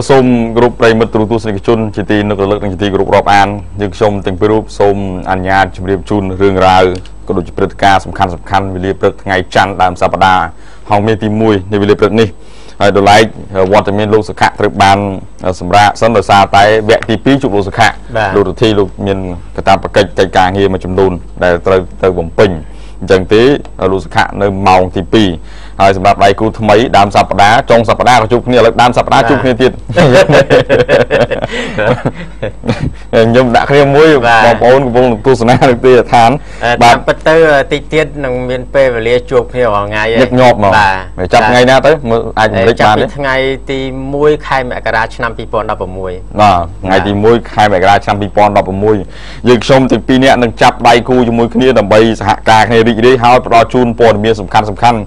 ក៏សូមគ្រប់ប្រិយមិត្តទូរទស្សនិកជនជាទីនឹករលឹកនិងជាទីគោរពរាប់អានយើងខ្ញុំទាំងពីររូបសូមអនុញ្ញាតជម្រាបជូនរឿងរ៉ាវក៏ដូចជាព្រឹត្តិការណ៍សំខាន់សំខាន់វេលាព្រឹកថ្ងៃច័ន្ទដើមសប្តាហ៍ហោងមានទី1នៃវេលាព្រឹកនេះហើយដោយឡែកវត្តមានលោកសុខៈត្រូវបានសម្រាប់សិនដោយសារតែវគ្គទី2ជួបលោកសុខៈលោករទ្ធីលោកមានកាតព្វកិច្ចកិច្ចការងារមួយចំនួនដែលត្រូវទៅបំពេញ អញ្ចឹងទេលោកសុខៈនៅម៉ោងទី2ហើយសម្រាប់ដៃគូថ្មីដើមសប្តាហ៍ចុងសប្តាហ៍ក៏ជួបគ្នាឥឡូវដើមសប្តាហ៍ជួបគ្នាទៀត ខ្ញុំដាក់គ្នាមួយបងប្អូនកំពុងទស្សនានៅទីឋានបាទពិតទៅតិចទៀតនឹងមានពេលវេលាជួបគ្នារាល់ថ្ងៃញឹកញាប់មកបាទចាប់ថ្ងៃណាទៅមើលអាចរំលឹកបានទេថ្ងៃទី1ខែមករាឆ្នាំ2016បាទថ្ងៃទី1ខែមករាឆ្នាំ2016យើងខ្ញុំទាំងពីរនាក់នឹងចាប់ដៃគូជាមួយគ្នាដើម្បីសហការគ្នារីករាយហើយផ្ដល់ជូនព័ត៌មានសំខាន់សំខាន់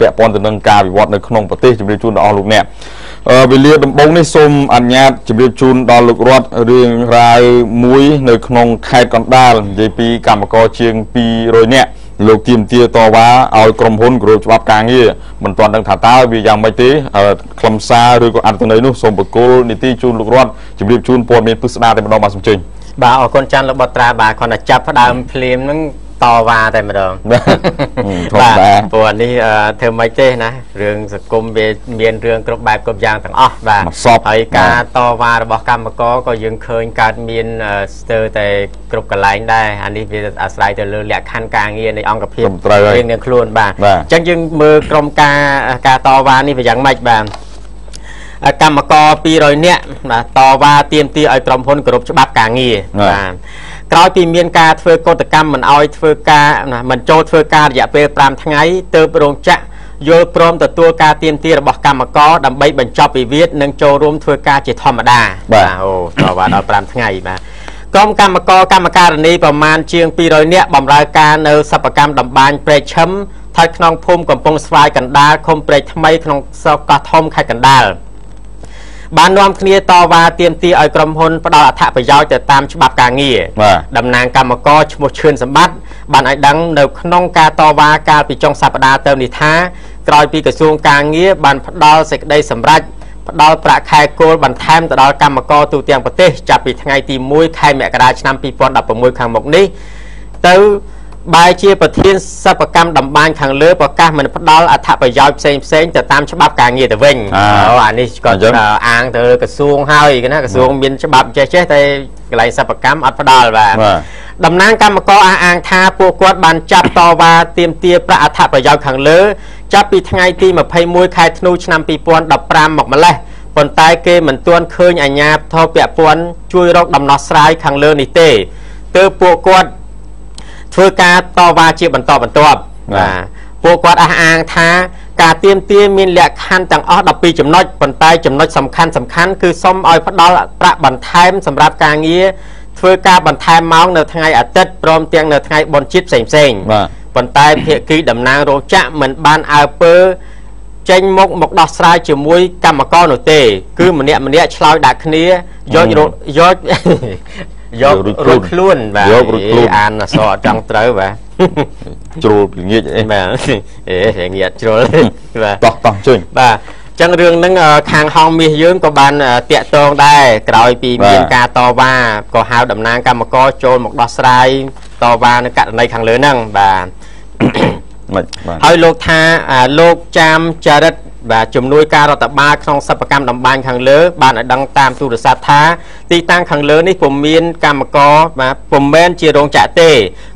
ពាក់ព័ន្ធទៅនឹងការវិវត្តនៅក្នុងប្រទេសជម្រាបជូនដល់អស់លោកអ្នក វេលាដំបូងនេះសូមអនុញ្ញាតជម្រាបជូនដល់លោករដ្ឋរឿងរ៉ាវមួយ នៅក្នុងខេត្តកណ្ដាលនិយាយពីកម្មករជាង200នាក់លោកទៀមទាតវ៉ាឲ្យក្រុមហ៊ុនគោរពច្បាប់ការងារមិនទាន់ដឹងថាតើវាយ៉ាងម៉េចទេខ្លឹមសារឬក៏អត្ថន័យនោះសូមបកគលនីតិជូនលោករដ្ឋជម្រាបជូនព័ត៌មានពិស្ដារតែម្ដងបាទសូមជើញបាទអរគុណចាន់លោកបត្រាបាទគាត់តែចាប់ផ្ដើមភ្លាមហ្នឹង តវ៉ាតែម្ដងបាទព្រោះនេះធ្វើមិនទេណារឿងសង្គមវាមានរឿងគ្រប់បែបគ្រប់យ៉ាងទាំងអស់បាទហើយការតវ៉ារបស់កម្មករក៏យើងឃើញកើតមានស្ទើរតែគ្រប់កន្លែងដែរអានេះវាអាស្រ័យទៅលើលក្ខខណ្ឌការងារនៃអង្គភាពរៀងៗខ្លួនបាទអញ្ចឹងយើងមើលក្រុមការការតវ៉ានេះវាយ៉ាងម៉េចបាទកម្មករ200នាក់បាទតវ៉ាទាមទារឲ្យក្រុមហ៊ុនគោរពច្បាប់ការងារបាទ ក្រោយពីមានការធ្វើកតកម្មមិនអោយធ្វើការមិនចូលធ្វើការរយៈពេល5ថ្ងៃទើបរោងចក្រយល់ព្រមទទួលការទៀមទារបស់កម្មករដើម្បីបញ្ចប់វិវាទនិងចូលរួមធ្វើការជាធម្មតាបាទអូតវ៉ាដល់5ថ្ងៃបាទក្រុមកម្មករកម្មការិនីប្រមាណជាង200នាក់បម្រើការនៅសិប្បកម្មតម្បាញព្រែកឈឹមស្ថិតក្នុងភូមិកំពង់ស្វាយកណ្ដាលឃុំព្រែកថ្មីក្នុងស្រុកកោះធំខេត្តកណ្ដាល បាននាំគ្នាតវ៉ាទាមទារឲ្យក្រុមហ៊ុនផ្ដល់អត្ថប្រយោជន៍ទៅតាមច្បាប់ការងារតំណាងកម្មករឈ្មោះឈឿនសម្បត្តិបានឲ្យដឹងនៅក្នុងការតវ៉ាកាលពីចុងសប្តាហ៍ទៅនេះថាក្រោយពីក្រសួងការងារបានផ្ដល់សេចក្តីសម្រេចផ្ដល់ប្រាក់ខែគោលបន្ថែមទៅដល់កម្មករទូទាំងប្រទេសចាប់ពីថ្ងៃទី1ខែមករាឆ្នាំ2016ខាងមុខនេះទៅ បែជាប្រធានសិប្បកម្មតម្បាញខាងលើប្រកាសមិនផ្ដល់អត្ថប្រយោជន៍ផ្សេងផ្សេងទៅតាមច្បាប់ការងារទៅវិញអូអានេះក៏អាងទៅក្រសួងហើយណាក្រសួងមានច្បាប់ចេះចេះតែកន្លែងសិប្បកម្មអត់ផ្ដល់បាទតំណាងកម្មករអះអាងថាពួកគាត់បានចាប់តវ៉ាទាមទារប្រាក់អត្ថប្រយោជន៍ខាងលើ ចាប់ពីថ្ងៃទី21ខែធ្នូឆ្នាំ2015មកម្លេះប៉ុន្តែគេមិនទាន់ឃើញអាជ្ញាធរពាក់ព័ន្ធជួយរកដំណោះស្រាយខាងលើនេះទេទើបពួកគាត់ ធ្វើការតវ៉ាជាបន្តបន្ទាប់បាទពួកគាត់អះអាងថាការទៀមទាមានលក្ខខណ្ឌទាំងអស់12ចំណុចប៉ុន្តែចំណុចសំខាន់សំខាន់គឺសុំឲ្យផ្ដល់ប្រាក់បន្ថែមសម្រាប់ការងារធ្វើការបន្ថែមម៉ោងនៅថ្ងៃអាទិត្យព្រមទាំងនៅថ្ងៃបុណ្យជាតិផ្សេងផ្សេងបាទប៉ុន្តែភាគីតំណាងរោងចក្រមិនបានអើពើចេញមកមកដោះស្រាយជាមួយកម្មករនោះទេ គឺម្នាក់ម្នាក់ឆ្លើយដាក់គ្នាយកយក យករួចខ្លួនបាទយករួចខ្លួនអានអសអត់ចង់ត្រូវបាទជ្រុលពីងាកអីបាទអេងាកជ្រុលបាទតោះតោះជើញបាទចឹងរឿងហ្នឹងខាងហងមាសយើងក៏បានតាក់ទងដែរក្រោយពីមានការតវ៉ាក៏ហៅតំណាងកម្មករចូលមកដោះស្រាយតវ៉ានៅករណីខាងលើហ្នឹងបាទមិនបាទហើយលោកថាលោកចាមចរិត បាទជំនួយការរដ្ឋបាលក្នុងសិប្បកម្មតម្បាញខាងលើ បានឲ្យដឹងតាមទូរស័ព្ទថាទីតាំងខាងលើនេះពុំមានកម្មករបាទពុំមែនជារោងចក្រទេ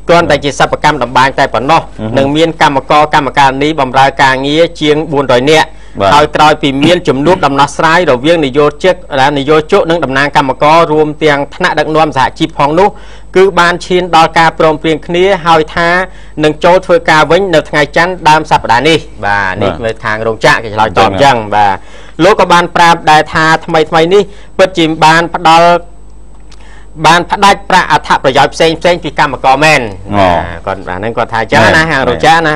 គ្រាន់តែជាសិប្បកម្មតម្បាញតែប៉ុណ្ណោះនឹងមានកម្មករកម្មការនេះបម្រើការងារជាង400នាក់ហើយក្រោយពីមានជំនួបដំណោះស្រាយរវាងនយោជិកនយោជកនិងតំណាងកម្មកររួមទាំងថ្នាក់ដឹកនាំសហជីពផងនោះ គឺបានឈានដល់ការព្រមព្រៀងគ្នាហើយថានឹងចូលធ្វើការវិញនៅថ្ងៃច័ន្ទដើមសប្តាហ៍នេះបាទនេះមើលខាងរោងចក្រគេឆ្លើយតបអញ្ចឹងបាទលោកក៏បានប្រាប់ដែរថាថ្មីថ្មីនេះពិតជាបានផ្ដល់បានផ្ដាច់ប្រាក់អត្ថប្រយោជន៍ផ្សេងផ្សេងពីកម្មករមែនគាត់អាហ្នឹងគាត់ថាអញ្ចឹងណាហាងរោងចក្រណា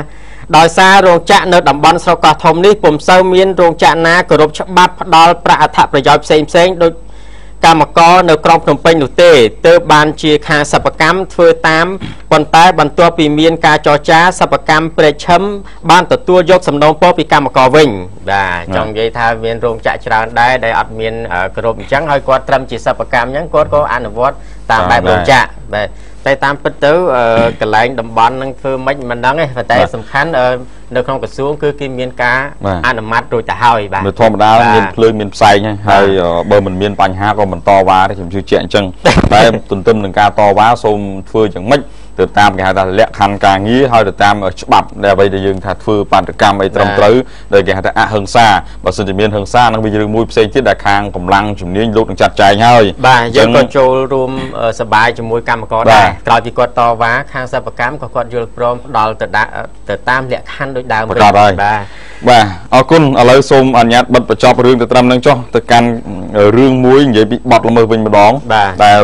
ដោយសាររោងចក្រនៅតំបន់ស្រុកកោះធំនេះពុំសូវមានរោងចក្រណាគោរពច្បាប់ផ្ដល់ប្រាក់អត្ថប្រយោជន៍ផ្សេងផ្សេងដូច កម្មករនៅក្រុងភ្នំពេញនោះទេទើបបានជាខាងសិប្បកម្មធ្វើតាមប៉ុន្តែបន្ទាប់ពីមានការចរចាសិប្បកម្មព្រែកឈឹមបានទទួលយកសំណូមពរពីកម្មករវិញបាទចង់និយាយថាមានរោងចក្រច្រើនដែរដែលអត់មានអឺគ្រប់អញ្ចឹងហើយគាត់ត្រឹមជាសិប្បកម្មអញ្ចឹងគាត់ក៏អនុវត្តតាមបែបរោងចក្របាទ តែតាមពិតទៅអឺកន្លែងតំបន់នឹងធ្វើមិនមិនដឹងទេប៉ុន្តែសំខាន់អឺនៅក្នុងក្រសួងគឺគេមានការអនុម័តរួចទៅហើយបាទនៅធម្មតាមានភ្លើងមានផ្សែងហើយហើយបើមិនមានបញ្ហាក៏មិនតវ៉ាទេខ្ញុំជឿជាក់អញ្ចឹងតែទន្ទឹមនឹងការតវ៉ាសូមធ្វើយ៉ាងម៉េច ទៅតាមគេហៅថាលក្ខខណ្ឌការងារហើយទៅតាមច្បាប់ដែលអ្វីដែលយើងថាធ្វើបាតកម្មអីត្រឹមត្រូវដែលគេហៅថាអហិង្សាបើសិនជាមានហិង្សានឹងវារឿងមួយផ្សេងទៀតដែលខាងកម្លាំងជំនាញលោកនឹងចាត់ចែងហើយបាទយើងក៏ចូលរួមអឺសប្បាយជាមួយកម្មករដែរក្រោយពីគាត់តវ៉ាខាងសិប្បកម្មក៏គាត់យល់ព្រមផ្ដល់ទៅដាក់ទៅតាមលក្ខខណ្ឌដូចដើមប្រកាសហើយបាទបាទអរគុណឥឡូវសូមអនុញ្ញាតបិទបញ្ចប់រឿងទៅត្រឹមហ្នឹងចុះទៅកាន់រឿងមួយនិយាយពីបទល្មើសវិញម្ដងបាទដែល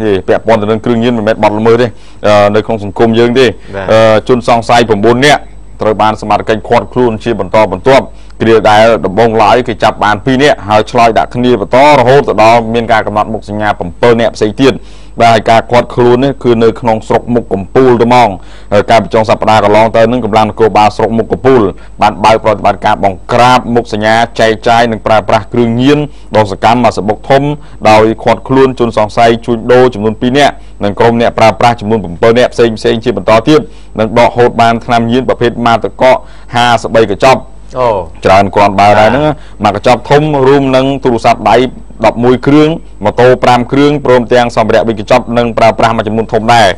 និយាយពាក់ព័ន្ធទៅនឹងគ្រឿងញៀនមិនមែនបទល្មើសទេអឺនៅក្នុងសង្គមយើងទេបាទអឺជនសង្ស័យ9នាក់ត្រូវបានសមត្ថកិច្ចឃាត់ខ្លួនជាបន្តបន្ទាប់ គ្រាដែលដំបងឡើយគេចាប់បាន2នាក់ហើយឆ្លើយដាក់គ្នាបន្តរហូតទៅដល់មានការកំណត់មុខសញ្ញា7នាក់ផ្សេងទៀតបាទហើយការឃាត់ខ្លួននេះគឺនៅក្នុងស្រុកមុខកំពូលទៅហ្មងហើយកាលពីចុងសប្តាហ៍កន្លងទៅនឹងកម្លាំងនគរបាលស្រុកមុខកំពូលបានបើកប្រតិបត្តិការបង្ក្រាបមុខសញ្ញាចែកចាយនិងប្រើប្រាស់គ្រឿងញៀនដ៏សកម្មមកសបុកធំដោយឃាត់ខ្លួនជនសង្ស័យជួញដូរចំនួន2នាក់និងក្រុមអ្នកប្រើប្រាស់ចំនួន7នាក់ផ្សេងផ្សេងជាបន្តទៀតនិងដកហូតបានថ្នាំញៀនប្រភេទម៉ាតកក53កញ្ចប់ អូច្រើនគ្រាន់បើដែរហ្នឹងមកកញ្ចប់ធំរួមនឹងទូរស័ព្ទដៃ11គ្រឿងម៉ូតូ5គ្រឿងព្រមទាំងសម្ភារៈវិកញ្ចប់និងប្រើប្រាស់មួយចំនួនធំដែរ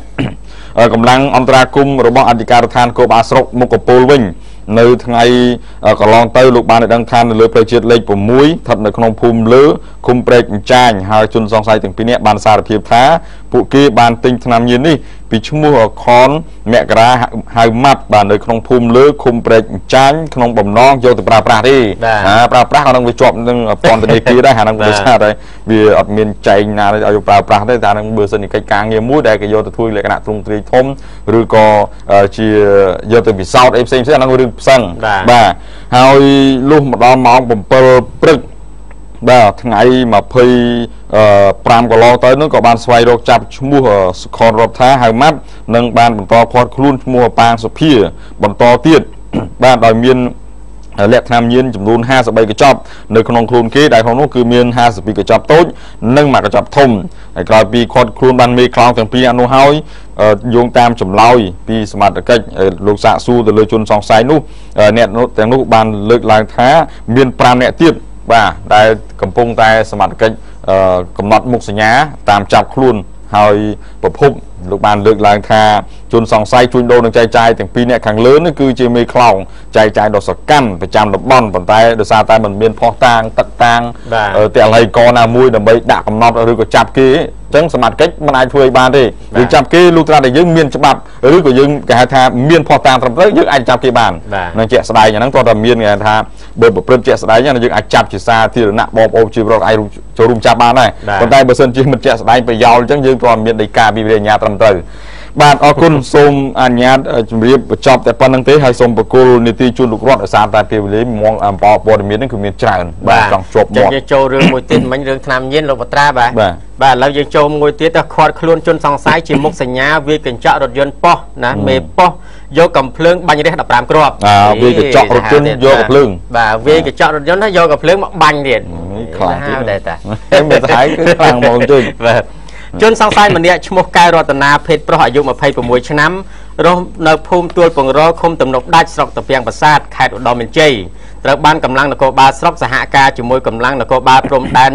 ហើយកម្លាំងអន្តរាគមន៍របស់អធិការដ្ឋានគោបាលស្រុកមុខកពូលវិញនៅថ្ងៃកន្លងទៅលោកបានឲ្យដឹងថានៅលើផ្លូវជាតិលេខ6ស្ថិតនៅក្នុងភូមិលើឃុំព្រែកអញ្ចាញហើយជនសង្ស័យទាំងពីរនាក់បានសារភាពថាពួកគេបានទិញថ្នាំញៀននេះ ពីឈ្មោះខនមករាហៅម៉ាត់បាទនៅក្នុងភូមិលើឃុំព្រែកអញ្ចាញក្នុងបំណងយកទៅប្រើប្រាស់ទេបាទអាប្រើប្រាស់ក៏នឹងវាជាប់នឹងពន្ធនាគារដែរអានឹងបាទវាស្អាតហើយវាអត់មានចែងណាឲ្យយកប្រើប្រាស់ទេតែនឹងបើសិនជាកិច្ចការងារមួយដែលគេយកទៅធ្វើលក្ខណៈទ្រង់ទ្រាយធំឬក៏អឺជាយកទៅពិសោធន៍អីផ្សេងៗអានឹងរឿងផ្សឹងបាទបាទហើយលុះមកដល់ម៉ោង7ព្រឹក បាទថ្ងៃ25កន្លងទៅនោះក៏បានស្វែងរកចាប់ឈ្មោះអឺសុខនរដ្ឋាហៅម៉ាត់និងបានបន្តឃាត់ខ្លួនឈ្មោះប៉ាងសុភា បន្តទៀតបាទដោយមានលក្ខណៈញៀនចំនួន53កញ្ចប់នៅក្នុងខ្លួនគេដែលក្នុងនោះគឺមាន52កញ្ចប់តូចនិងមួយកញ្ចប់ធំហើយក្រោយពីខាត់ខ្លួនបានមេខ្លោងទាំងពីរអានោះហើយអឺយោងតាមចម្លើយពីសមត្ថកិច្ចអឺលោកសាកសួរទៅលើជនសង្ស័យនោះអឺអ្នកនោះទាំងនោះបានលើកឡើងថាមាន5អ្នកទៀត បាទដែលកំពុងតែសមត្ថកិច្ចអឺកំណត់មុខសញ្ញាតាមចាប់ខ្លួនហើយប្រភពលោកបានលើកឡើងថា ជនសង្ស័យជួញដូរនឹងចែកចាយទាំងពីរអ្នកខាងលើនេះគឺជាមេខ្លោងចែកចាយដ៏សកម្មប្រចាំតំបន់ប៉ុន្តែដោយសារតែมันមានផោះតាងទឹកតាងបាទអឺតែឡៃកណាមួយដើម្បីដាក់កំណត់ឬក៏ចាប់គេអញ្ចឹងសមត្ថកិច្ចមិនអាចធ្វើឲ្យបានទេបាទយើងចាប់គេលុះត្រាតែយើងមានច្បាប់ឬក៏យើងគេហៅថាមានផោះតាងត្រឹមត្រូវយើងអាចចាប់គេបានបាទនឹងជាក់ស្ដែងអាហ្នឹងតោះតែមានគេហៅថាបើប្រព្រឹត្តជាក់ស្ដែងហ្នឹងយើងអាចចាប់ជាសាធារណៈបងប្អូនជីវរដ្ឋអាចចូលរួមចាប់បានដែរបាទប៉ុន្តែបើសិនជាមិនជាក់ស្ដែងប្រយោលអញ្ចឹងយើងក៏មានដីកាពីវិរិញ្ញាត្រឹមត្រូវ បាទអរគុណសូមអនុញ្ញាតជម្រាបបញ្ចប់តែប៉ុណ្្នឹងទេហើយសូមបកគលនីតិជួនលោករដ្ឋដោយសារតែពេលវេលាមកអំបោព័ត៌មាននេះគឺមានច្រើនបាទចង់ជាប់ចឹងមាត់យើងចូលរឿងមួយទៀតមិញរឿងឆ្នាំញៀនលោកបត្រាបាទបាទបាទឥឡូវយើងចូលមួយទៀតទៅខាត់ខ្លួនជនសង្ស័យជាមុខសញ្ញាវាយកញ្ចក់រថយន្តប៉ុស្តិ៍ណាមេប៉ុស្តិ៍យកកំភ្លើងបាញ់រះ15គ្រាប់អាវាយកញ្ចក់រថយន្តយកកំភ្លើងបាទវាយកញ្ចក់រថយន្តហើយយកកំភ្លើងមកបាញ់ទៀតខ្លាំងទៀតហៅដែរតាតែមានសាហាយគឺខ្លាំងមកជើញបាទ ជនសង្ស័យម្នាក់ឈ្មោះកែវរតនាភេទប្រុសអាយុ26ឆ្នាំរស់នៅភូមិទួលពងរឃុំទំនប់ដាច់ស្រុកតាពាំងប្រាសាទខេត្តឧត្តរមានជ័យត្រូវបានកម្លាំងនគរបាលស្រុកសហការជាមួយកម្លាំងនគរបាលព្រំដែន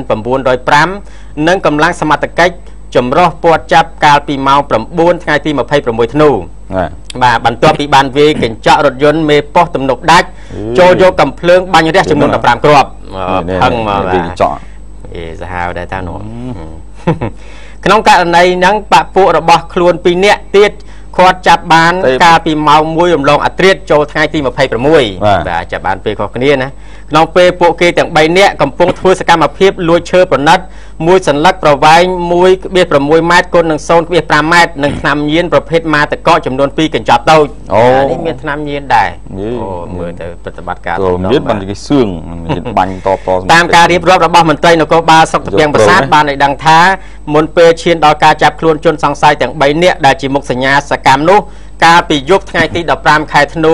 905និងកម្លាំងសមត្ថកិច្ចចម្រោះពាត់ចាប់កាលពីម៉ោង9ថ្ងៃទី26ធ្នូបាទបាទបន្ទាប់ពីបានវាយកញ្ចក់រថយន្តមេប៉ុស្តិ៍ទំនប់ដាច់អឺចូលយកកំភ្លើងបាញ់រះចំនួន15គ្រាប់នេះផឹងមកវាបាទកញ្ចក់អេសាហាវដែរតានោះ ក្នុងករណីហ្នឹងបពពួករបស់ខ្លួនពីរនាក់ទៀតគាត់ចាប់បានទេកាលពីម៉ោង1រំលងអាត្រៀតចូលថ្ងៃទី26បាទបាទចាប់បានពេលខុសគ្នាណាក្នុងពេលពួកគេទាំង3នាក់កំពុងធ្វើសកម្មភាពលួចឈើប្រណិតមួយសន្លឹកប្រវែង1.6ម៉ែត្រគុណនឹង0.5ម៉ែត្រនិងថ្នាំញៀនប្រភេទម៉ាតកកចំនួន2កញ្ចប់តូចអូអានេះមានថ្នាំញៀនដែរយេអូមើលទៅប្រតិបត្តិការក៏មានបានគេសឿងមានបាញ់តបតតាមការរៀបរាប់របស់មន្ត្រីនគរបាលស្រុកត្រពាំងប្រាសាទយកព្រមណាបានឲ្យដឹងថាមុនពេលឈានដល់ការចាប់ខ្លួនជនសង្ស័យទាំង3នាក់ដែលជាមុខសញ្ញាសកម្មនោះកាលពីយប់ថ្ងៃទី15ខែធ្នូ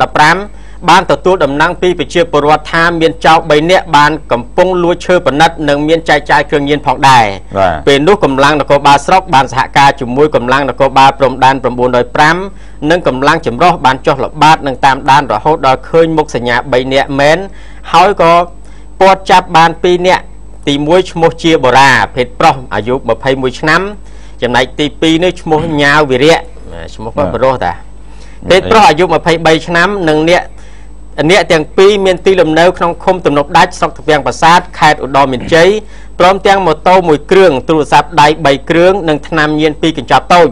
2015 បានទទួលដំណឹងពីប្រជាពលរដ្ឋថាមានចៅ3នាក់បានកំពុងលួចឈើប្រណិតនិងមានចែកចាយគ្រឿងញៀនផងដែរបាទពេលនោះកម្លាំងនគរបាលស្រុកបានសហការជាមួយកម្លាំងនគរបាលព្រំដែន905និងកម្លាំងចម្រុះបានចុះល្បាតនិងតាមដានរហូតដល់ឃើញមុខសញ្ញា3នាក់មែនហើយក៏ពាត់ចាប់បាន2នាក់ទី1ឈ្មោះជាបូរាភេទប្រុសអាយុ21ឆ្នាំ ចំណែកទី2នេះឈ្មោះញ៉ាវវិរៈឈ្មោះគាត់បរោះតាភេទប្រុសអាយុ23ឆ្នាំនិងអ្នក អ្នកទាំងពីរមានទីលំនៅក្នុងឃុំទំនប់ដាច់ស្រុកត្រពាំងប្រាសាទខេត្តឧត្តរមានជ័យព្រមទាំងម៉ូតូមួយគ្រឿងទូរស័ព្ទដៃ3គ្រឿងនិងថ្នាំញៀន2កញ្ចប់តូច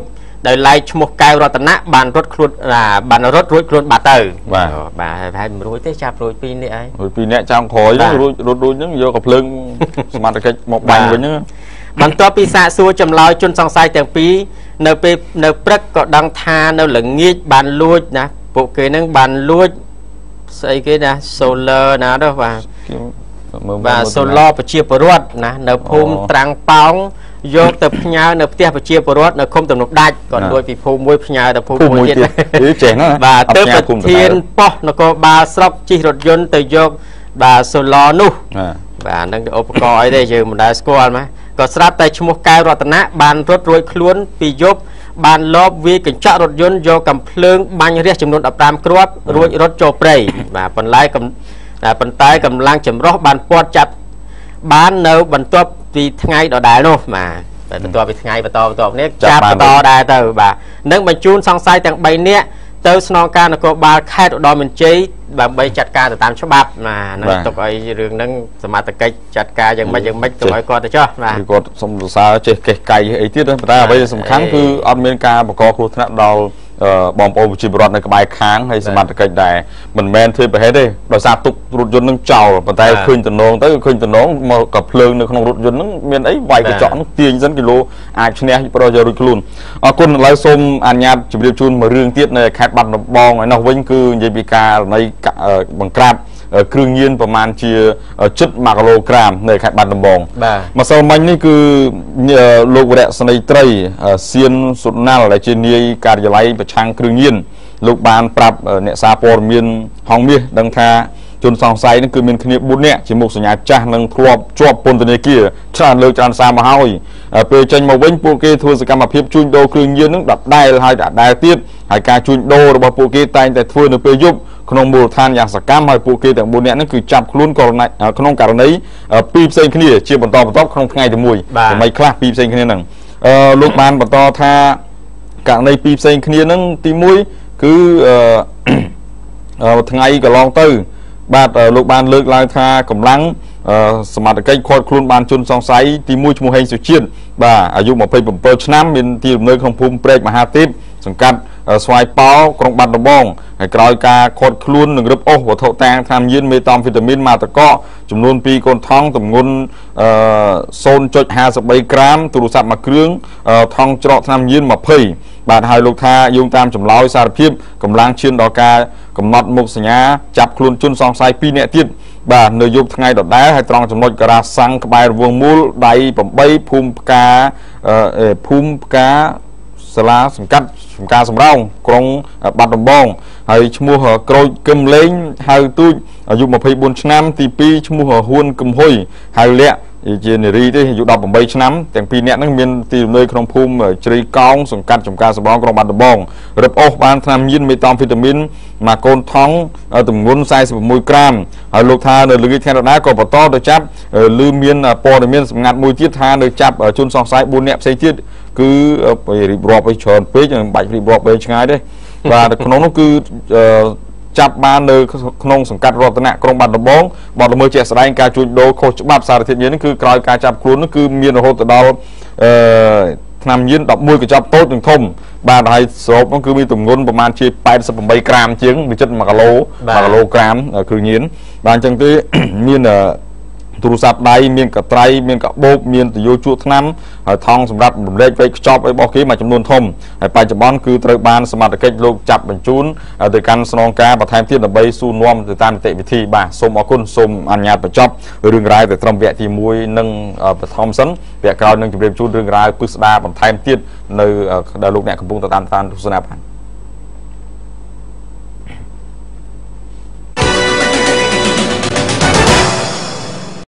ដោយឡែកឈ្មោះកែវរតនៈបានរត់ខ្លួនអាបានរត់រួចខ្លួនបាត់ទៅបាទអូបាទហើយហើយមិនរួចទេចាប់រួចពីរនេះហើយរួចពីរអ្នកចាំក្រោយហ្នឹងបាទរួចរត់រួចហ្នឹងយកកំភ្លើងសមត្ថកិច្ចមកបាញ់វិញហ្នឹងបន្ទាប់ពីសាកសួរចម្លើយជនសង្ស័យទាំងពីរនៅពេលនៅព្រឹកក៏ដឹងថានៅល្ងាចបានលួចណាពួកគេនឹងបានលួច ស្អីគេណា solar ណា đó បាទគេមើលបាទមើល solar ប្រជាពលរដ្ឋណានៅភូមិអូត្រាំងប៉ោងយកទៅផ្ញើនៅផ្ទះប្រជាពលរដ្ឋនៅឃុំទំនប់ដាច់គាត់ណាលួចពីភូមិមួយផ្ញើទៅភូមិភូមិមួយមួយទៀតទៀតយីចេះណាបាទអត់ទៅផ្ញើប្រភូមិដធានដែលប៉ុស្តិ៍នគរបាលស្រុកជិះរថយន្តទៅយកបាទ solar នោះបាទបាទហ្នឹងឧបករណ៍អីទេយើងមិនដែលស្គាល់មកក៏ស្រាប់តែឈ្មោះកែវរតនៈបានរត់រួចខ្លួនពីយប់ បានលបវាយកញ្ចក់រថយន្តយកកំភ្លើងបាញ់រះចំនួន15គ្រាប់រួចរត់ចូលព្រៃបាទប៉ុន្តែកំតែប៉ុន្តែកម្លាំងចម្រុះបានពាត់ចាប់បាននៅបន្ទាប់ពីថ្ងៃដដែលនោះបាទតែបន្ទាប់ពីថ្ងៃបន្តបន្ទាប់នេះចាប់ចាប់បានបន្តដែរទៅបាទនឹងបញ្ជូនសង្ស័យទាំង3នាក់ ទៅស្នងការនគរបាលខេត្តឧត្តរមានជ័យដើម្បីចាត់ការទៅតាមច្បាប់ណានឹងបាទទុកឲ្យរឿងហ្នឹងសមត្ថកិច្ចចាត់ការយ៉ាងម៉េចយ៉ាងម៉េចទុកឲ្យគាត់ទៅចុះបាទគឺគាត់សុំសរសើរចេះកេះកៃអីទៀតណាប៉ុន្តែអ្វីដែលសំខាន់អេគឺអត់មានការបង្កគ្រោះថ្នាក់ដល់អឺ បងប្អូនប្រជាពលរដ្ឋនៅក្បែរខាងហើយសមត្ថកិច្ចដែរមិនមែនធ្វើប្រហែលទេដោយសារទុករថយន្តនឹងចោលប៉ុន្តែបាទឃើញតំណងទៅឃើញតំណងមកក៏ភ្លើងនៅក្នុងរថយន្តនឹងមានអីវាយកញ្ចក់នឹងទាញសិនគីឡូអាចឈ្នះប្រយោជន៍រួចខ្លួនអរគុណឥឡូវសូមអនុញ្ញាតជម្រាបជូនមួយរឿងទៀតនៅខេត្តបាត់ដំបងឯនោះវិញគឺនិយាយពីការរណីកអឺបង្ក្រាបអឺ គ្រឿងញៀនប្រមាណជាជិត1គីឡូក្រាមនៅខេត្តបាត់ដំបងបាទម្សិលមិញនេះគឺអឺលោកវរៈស្នីត្រីអឺសៀនសុណាល់ដែលជានាយការិយាល័យប្រឆាំងគ្រឿងញៀនលោកបានប្រាប់អឺអ្នកសារព័ត៌មានហងមាសដឹងថា ជនសង្ស័យនេះគឺមានគ្នា4នាក់ជាមុខសញ្ញាចាស់និងធ្លាប់ជាប់ពន្ធនាគារច្រើនលើកច្រើនសារមកហើយអឺពេលចេញមកវិញពួកគេធ្វើសកម្មភាពជួញដូរគ្រឿងញៀននឹងដដែលហើយដដែលទៀតហើយការជួញដូររបស់ពួកគេតែងតែធ្វើនៅពេលយប់ក្នុងមូលដ្ឋានយ៉ាងសកម្មហើយពួកគេទាំង4នាក់ហ្នឹងគឺចាប់ខ្លួនករណីអឺក្នុងករណីអឺពីរផ្សេងគ្នាជាបន្តបន្ទាប់ក្នុងថ្ងៃតែមួយបាទចំណុចខ្លះពីរផ្សេងគ្នាហ្នឹងអឺលោកបានបន្តថាករណីពីរផ្សេងគ្នាហ្នឹងទី1គឺអឺអឺថ្ងៃកន្លងទៅ បាទអឺលោកបានលើកឡើងថាកម្លាំងអឺសមត្ថកិច្ចឃាត់ខ្លួនបានជនសង្ស័យទី1ឈ្មោះហេងសុជាតិបាទអាយុ27ឆ្នាំមានទីលំនៅក្នុងភូមិព្រែកមហាទេពសង្កាត់អឺស្វាយប៉ោក្រុងបាត់ដំបងហើយក្រោយការឃាត់ខ្លួននឹងរឹបអូសវត្ថុតាងថ្នាំញៀនមេតាំវីតាមីនម៉ាតកកចំនួន2កូនថងទម្ងន់អឺ0.53ក្រាមទូរស័ព្ទមួយគ្រឿងអឺថង់ច្រកថ្នាំញៀន20 បាទហើយលោកថាយោងតាមចម្លើយសារភាពកម្លាំងឈានដល់ការកំណត់មុខសញ្ញាចាប់ខ្លួនជនសង្ស័យ2នាក់ទៀតបាទនៅយប់ថ្ងៃដដែលហើយត្រង់ចំណុចការ៉ាសាំងក្បែររង្វង់មូលដៃ8ភូមិផ្កាអឺអេភូមិផ្កាសាលាសង្កាត់សំការសំរោងក្រុងបាត់ដំបងហើយឈ្មោះក្រូចគឹមលេងហៅទូចអាយុ24ឆ្នាំទី2ឈ្មោះហួនគឹមហ៊ុយហៅលាក់ ជានារីទេអាយុ18ឆ្នាំទាំងពីរនាក់ហ្នឹងមានទីលំនៅក្នុងភូមិជ្រៃកោងសង្កាត់ចំការសំរោងក្រុងបាត់ដំបងរឹបអូសបានថ្នាំញៀនមេតាំវីតាមីនមួយកូនថងទម្ងន់46ក្រាមហើយលោកថានៅល្ងាចថ្ងៃដដែលក៏បន្តទៅចាប់ឮមានព័ត៌មានសម្ងាត់មួយទៀតថានៅចាប់ជនសង្ស័យ4នាក់ផ្សេងទៀតគឺរៀបរាប់ឲ្យច្រើនពេកមិនបាច់រៀបរាប់ទៅឆ្ងាយទេបាទក្នុងនោះគឺអឺ ចាប់បាននៅក្នុងសង្កាត់រតនៈក្រុងបាត់ដំបងបទល្មើសជាក់ស្ដែងការជួញដូរខុសច្បាប់សារធាតុញៀននេះគឺក្រោយការចាប់ខ្លួននោះគឺមានរហូតទៅដល់អឺថ្នាំញៀន11កញ្ចប់តូចនិងធំបាទហើយសរុបនោះគឺមានទម្ងន់ប្រមាណជា88ក្រាមជាងវាជិត1គីឡូបាទ1គីឡូក្រាមអឺគ្រឿងញៀនបាទអញ្ចឹងទេមានអឺ ទូរស័ព្ទដៃមានកត្រៃមានកបោកមានទយោជក់ថ្នាំហើយថង់សម្រាប់រំលែកវែកខ្ចប់អីរបស់គេមួយចំនួនធំហើយបច្ចុប្បន្នគឺត្រូវបានសមត្ថកិច្ចលោកចាប់បញ្ជូនទៅកាន់ស្នងការបន្ថែមទៀតដើម្បីសួរនាំទៅតាមនីតិវិធីបាទសូមអរគុណសូមអនុញ្ញាតបញ្ចប់រឿងរ៉ាវទៅត្រឹមវគ្គទី1និងបឋមសិនវគ្គក្រោយនឹងជម្រាបជូនរឿងរ៉ាវពិស្ដារបន្ថែមទៀតនៅដែលលោកអ្នកកំពុងតាមតាមទស្សនាបាទ